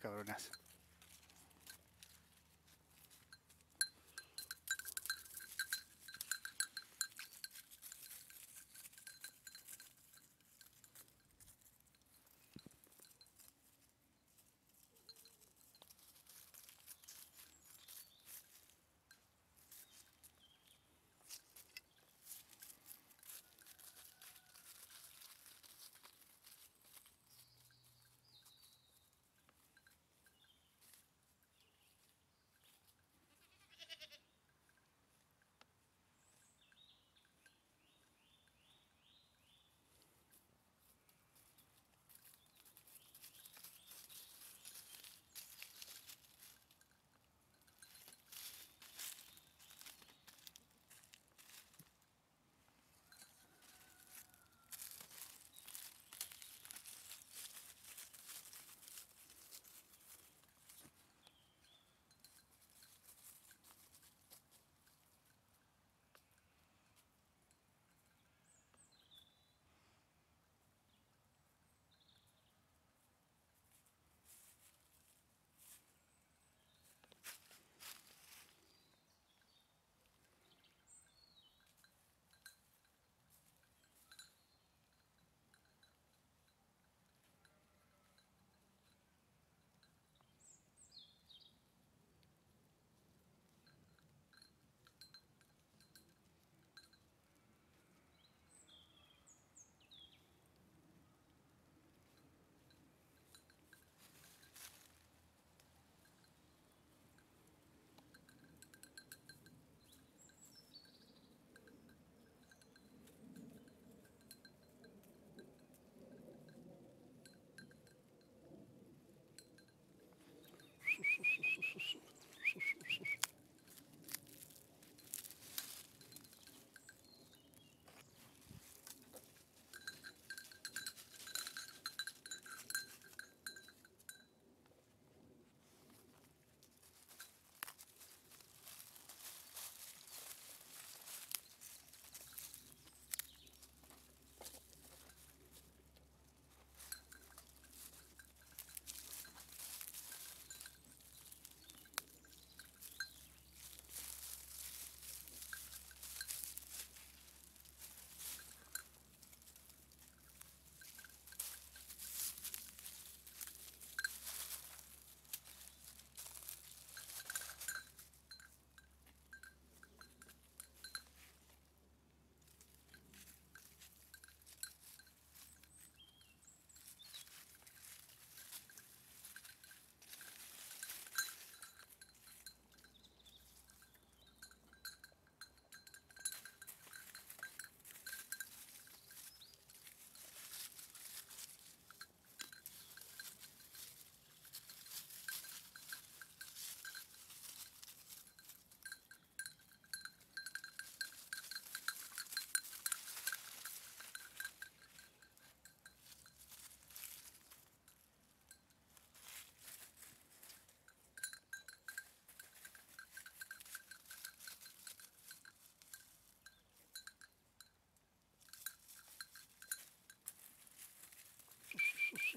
Qué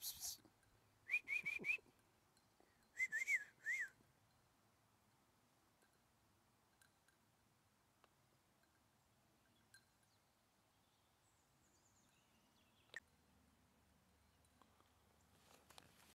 Пс-пс-пс.